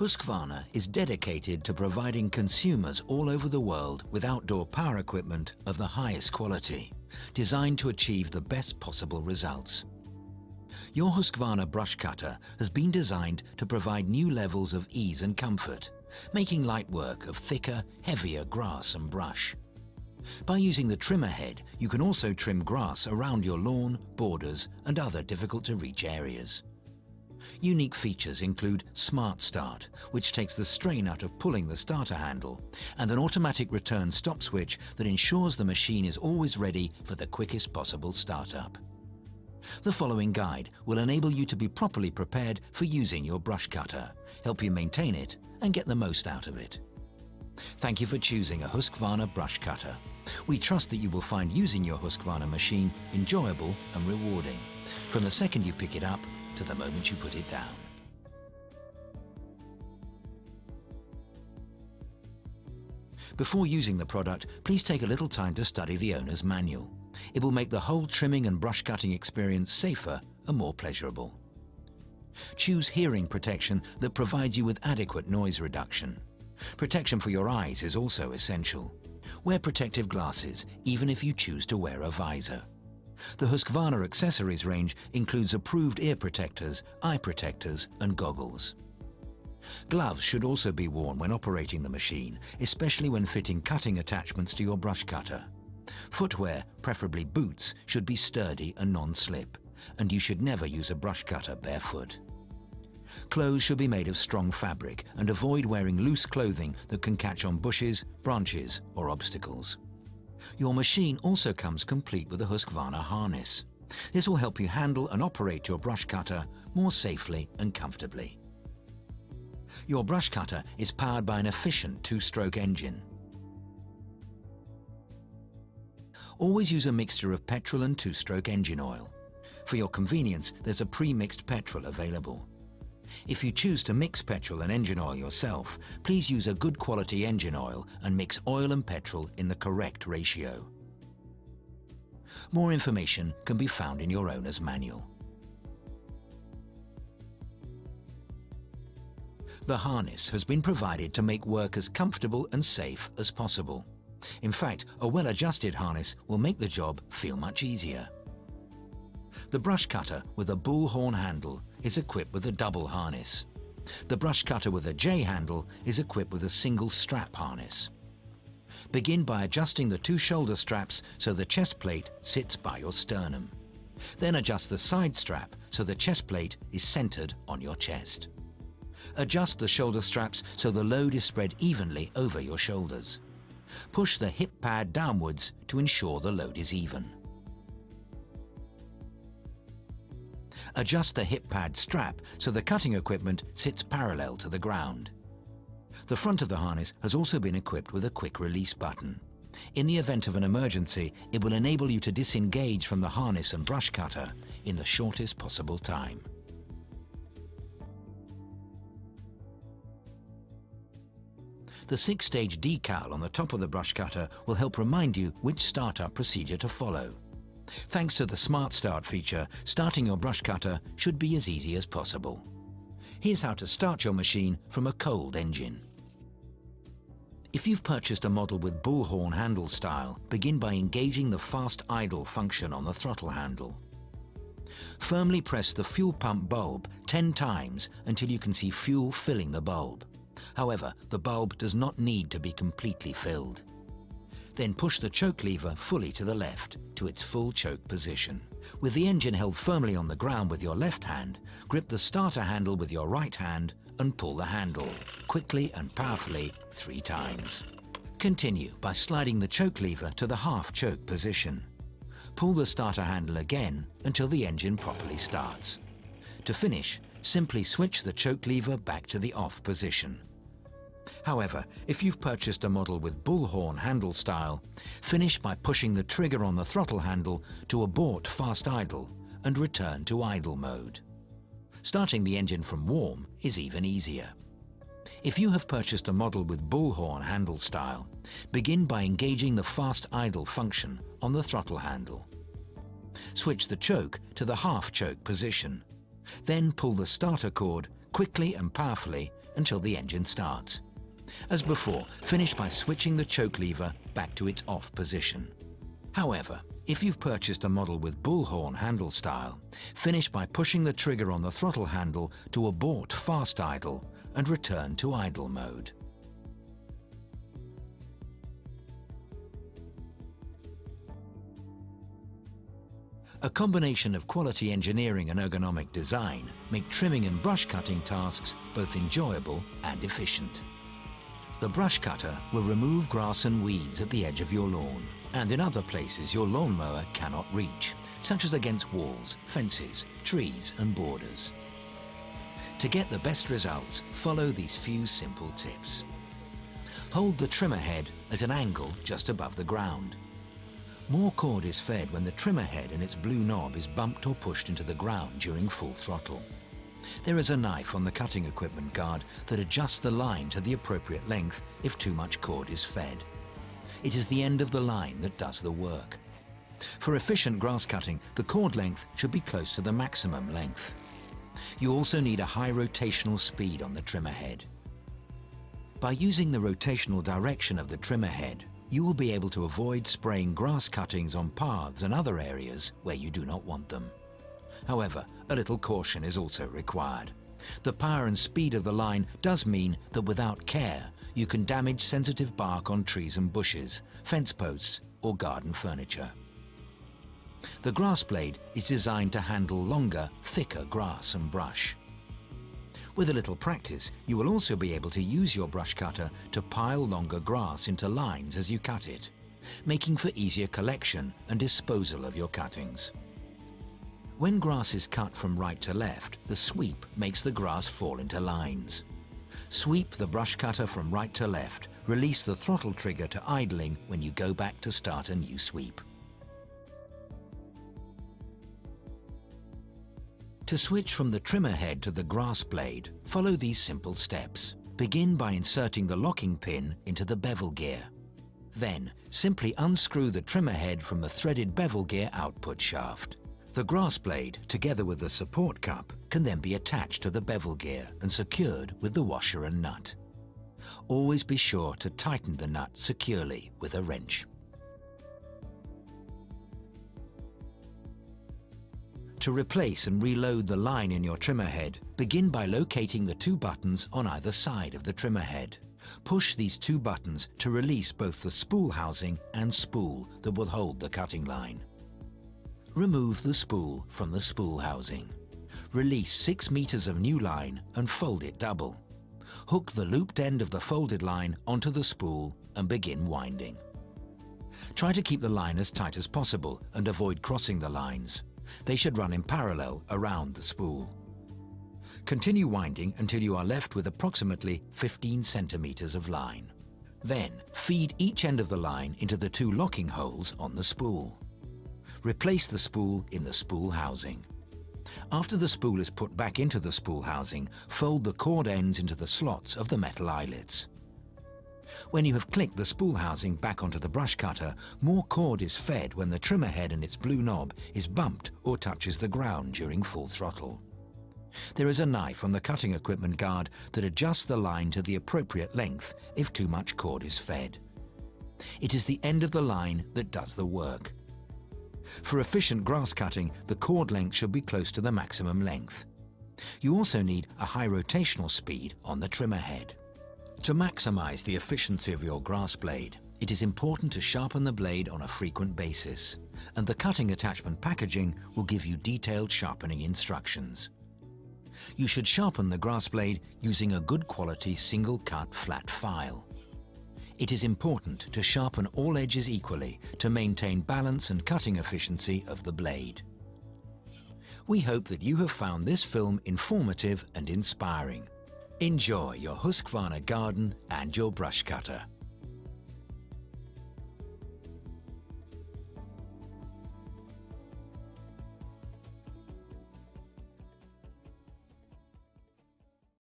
Husqvarna is dedicated to providing consumers all over the world with outdoor power equipment of the highest quality, designed to achieve the best possible results. Your Husqvarna brush cutter has been designed to provide new levels of ease and comfort, making light work of thicker, heavier grass and brush. By using the trimmer head, you can also trim grass around your lawn, borders and other difficult to reach areas. Unique features include Smart Start, which takes the strain out of pulling the starter handle, and an automatic return stop switch that ensures the machine is always ready for the quickest possible startup. The following guide will enable you to be properly prepared for using your brush cutter, help you maintain it and get the most out of it. Thank you for choosing a Husqvarna brush cutter. We trust that you will find using your Husqvarna machine enjoyable and rewarding, from the second you pick it up to the moment you put it down. Before using the product, please take a little time to study the owner's manual. It will make the whole trimming and brush cutting experience safer and more pleasurable. Choose hearing protection that provides you with adequate noise reduction. Protection for your eyes is also essential. Wear protective glasses, even if you choose to wear a visor. The Husqvarna accessories range includes approved ear protectors, eye protectors and goggles. Gloves should also be worn when operating the machine, especially when fitting cutting attachments to your brush cutter. Footwear, preferably boots, should be sturdy and non-slip, and you should never use a brush cutter barefoot. Clothes should be made of strong fabric and avoid wearing loose clothing that can catch on bushes, branches or obstacles. Your machine also comes complete with a Husqvarna harness. This will help you handle and operate your brush cutter more safely and comfortably. Your brush cutter is powered by an efficient two-stroke engine. Always use a mixture of petrol and two-stroke engine oil. For your convenience, there's a pre-mixed petrol available. If you choose to mix petrol and engine oil yourself, please use a good quality engine oil and mix oil and petrol in the correct ratio. More information can be found in your owner's manual. The harness has been provided to make work as comfortable and safe as possible. In fact, a well-adjusted harness will make the job feel much easier. The brush cutter with a bullhorn handle is equipped with a double harness. The brush cutter with a J handle is equipped with a single strap harness. Begin by adjusting the two shoulder straps so the chest plate sits by your sternum. Then adjust the side strap so the chest plate is centered on your chest. Adjust the shoulder straps so the load is spread evenly over your shoulders. Push the hip pad downwards to ensure the load is even. Adjust the hip pad strap so the cutting equipment sits parallel to the ground. The front of the harness has also been equipped with a quick release button. In the event of an emergency, it will enable you to disengage from the harness and brush cutter in the shortest possible time. The six-stage decal on the top of the brush cutter will help remind you which startup procedure to follow. Thanks to the Smart Start feature, starting your brush cutter should be as easy as possible. Here's how to start your machine from a cold engine. If you've purchased a model with bullhorn handle style, begin by engaging the fast idle function on the throttle handle. Firmly press the fuel pump bulb 10 times until you can see fuel filling the bulb. However, the bulb does not need to be completely filled. Then push the choke lever fully to the left to its full choke position. With the engine held firmly on the ground with your left hand, grip the starter handle with your right hand and pull the handle, quickly and powerfully three times. Continue by sliding the choke lever to the half choke position. Pull the starter handle again until the engine properly starts. To finish, simply switch the choke lever back to the off position. However, if you've purchased a model with bullhorn handle style, finish by pushing the trigger on the throttle handle to abort fast idle and return to idle mode. Starting the engine from warm is even easier. If you have purchased a model with bullhorn handle style, begin by engaging the fast idle function on the throttle handle. Switch the choke to the half choke position. Then pull the starter cord quickly and powerfully until the engine starts. As before, finish by switching the choke lever back to its off position. However, if you've purchased a model with bullhorn handle style, finish by pushing the trigger on the throttle handle to abort fast idle and return to idle mode. A combination of quality engineering and ergonomic design make trimming and brush cutting tasks both enjoyable and efficient. The brush cutter will remove grass and weeds at the edge of your lawn and in other places your lawnmower cannot reach, such as against walls, fences, trees and borders. To get the best results, follow these few simple tips. Hold the trimmer head at an angle just above the ground. More cord is fed when the trimmer head and its blue knob is bumped or pushed into the ground during full throttle. There is a knife on the cutting equipment guard that adjusts the line to the appropriate length if too much cord is fed. It is the end of the line that does the work. For efficient grass cutting, the cord length should be close to the maximum length. You also need a high rotational speed on the trimmer head. By using the rotational direction of the trimmer head, you will be able to avoid spraying grass cuttings on paths and other areas where you do not want them. However, a little caution is also required. The power and speed of the line does mean that without care, you can damage sensitive bark on trees and bushes, fence posts or garden furniture. The grass blade is designed to handle longer, thicker grass and brush. With a little practice, you will also be able to use your brush cutter to pile longer grass into lines as you cut it, making for easier collection and disposal of your cuttings. When grass is cut from right to left, the sweep makes the grass fall into lines. Sweep the brush cutter from right to left, release the throttle trigger to idling when you go back to start a new sweep. To switch from the trimmer head to the grass blade, follow these simple steps. Begin by inserting the locking pin into the bevel gear. Then, simply unscrew the trimmer head from the threaded bevel gear output shaft. The grass blade, together with the support cup, can then be attached to the bevel gear and secured with the washer and nut. Always be sure to tighten the nut securely with a wrench. To replace and reload the line in your trimmer head, begin by locating the two buttons on either side of the trimmer head. Push these two buttons to release both the spool housing and spool that will hold the cutting line. Remove the spool from the spool housing. Release 6 meters of new line and fold it double. Hook the looped end of the folded line onto the spool and begin winding. Try to keep the line as tight as possible and avoid crossing the lines. They should run in parallel around the spool. Continue winding until you are left with approximately 15 centimeters of line. Then, feed each end of the line into the two locking holes on the spool. Replace the spool in the spool housing. After the spool is put back into the spool housing, fold the cord ends into the slots of the metal eyelets. When you have clicked the spool housing back onto the brush cutter, more cord is fed when the trimmer head and its blue knob is bumped or touches the ground during full throttle. There is a knife on the cutting equipment guard that adjusts the line to the appropriate length if too much cord is fed. It is the end of the line that does the work. For efficient grass cutting, the cord length should be close to the maximum length. You also need a high rotational speed on the trimmer head. To maximize the efficiency of your grass blade, it is important to sharpen the blade on a frequent basis, and the cutting attachment packaging will give you detailed sharpening instructions. You should sharpen the grass blade using a good quality single cut flat file. It is important to sharpen all edges equally to maintain balance and cutting efficiency of the blade. We hope that you have found this film informative and inspiring. Enjoy your Husqvarna garden and your brush cutter.